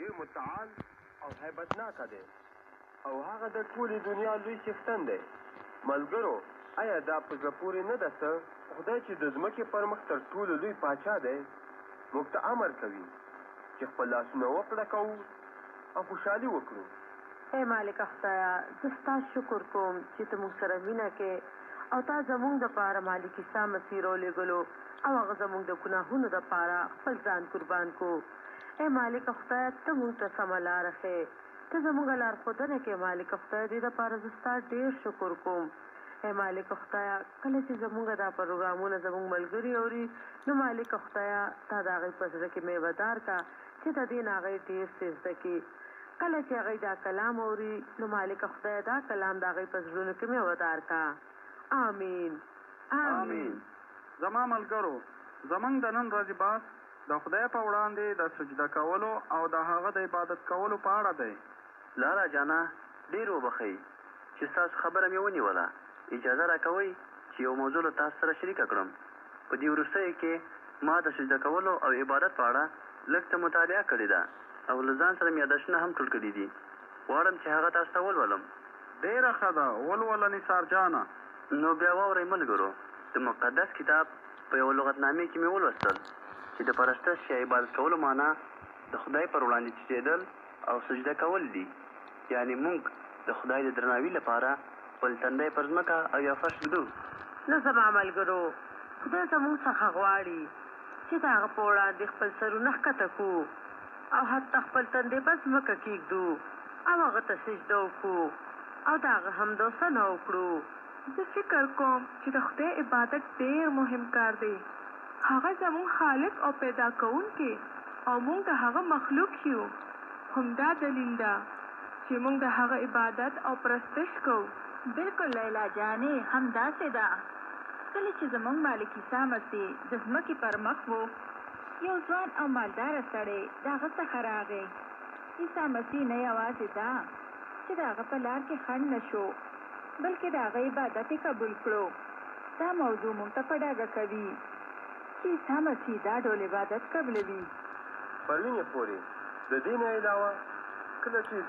ډېر متعال او هیبتناکه دی او هغه د ټولې دنیا لوی څښتن دی ملګرو ایا دا په زړه پورې نه ده څه خدای چې د ځمکې پر مخ تر ټولو لوی پاچا دی موږ ته امر کوي چې خپل لاسونه وکړه کوو او خوشحالي وکړو اے مالک خدایا زه ستا شکر کوم چې ته موږ سره مینه کې او تا زموږ د پاره مالک عیسی مسیح راولېږلو او هغه زموږ د ګناهونو د پاره خپل ځان قربان کو ای مالکه خدایه ته موږ ته سمه لاره ښیې ته زموږ لارښودنه کې مالکه خدایه دې لپاره زه ستا ډیر شکر کوم ای مالکه خدایه کله چې زموږ دا پروګرامونه زموږ ملګري اوري نو مالکه خدایه تا د هغوی په زړه کې میوه دار کا چې د دې نه هغوی ډیر څه زده کړي کله چې هغوی دا کلام اوري نو مالکه خدایه دا کلام د هغوی په زړونو کې میوه دار کا آمین آمین زما ملګرو زموږ د نن ورځې بحث د خدای په وړاندې د سجده کولو او د هغه د عبادت کولو په اړه دی. لالا جانه ډیر وبخښئ چې ستاسو خبره مې ونیوله، اجازه راکوئ چې یوه موضوع له تاسو سره شریکه کړم. په دې وروستیو کې ما د سجده کولو او عبادت په اړه لږ څه مطالعه کړې ده او له ځان سره مې یاداشتونه هم ټول کړي دي، غواړم چې هغه تاسو ته ولولم. ډیره ښه ده، ولوله نثار جانه. نو بیا واورئ ملګرو، د مقدس کتاب په یوه لغتنامې کې مې ولوستل چې د پرستش یا عبادت کولو مانا د خدای پر وړاندې ټیټېدل او سجده کول دي، یعنې موږ د خدای د درناوي لپاره خپل تندی پر ځمکه او یا فرش ږدو. نو زما ملګرو! خدای زموږ څخه غواړي چې د هغه په وړاندې خپل سرونه ښکته کړو او حتی خپل تندی پر ځمکه کېږدو او هغه ته سجده وکړو او د هغه حمد او ثنا وکړو. زه فکر کوم چې د خدای عبادت ډېر مهم کار دی. هغه زموږ خالق او پیدا کوونکی او موږ د هغه مخلوق یو. همدا دلیل ده چې موږ د هغه عبادت او پرستش کوو. بلکل لیلا جانې همداسې ده. کله چې زموږ مالک عیسی مسیح د ځمکې پر مخ و، یو ځوان او مالداره سړی د هغه څخه راغی. عیسی مسیح نه یوازې دا، چې د هغه په لار کې خنډ نه شو، بلکې د هغه عبادت یې قبول کړو. دا موضوع موږ ته په ډاګه کوي، چې عیسی مسیح دا ډول عبادت قبلوي. پر وینې پورې، د دې نه علاوه، کله چې.